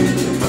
you.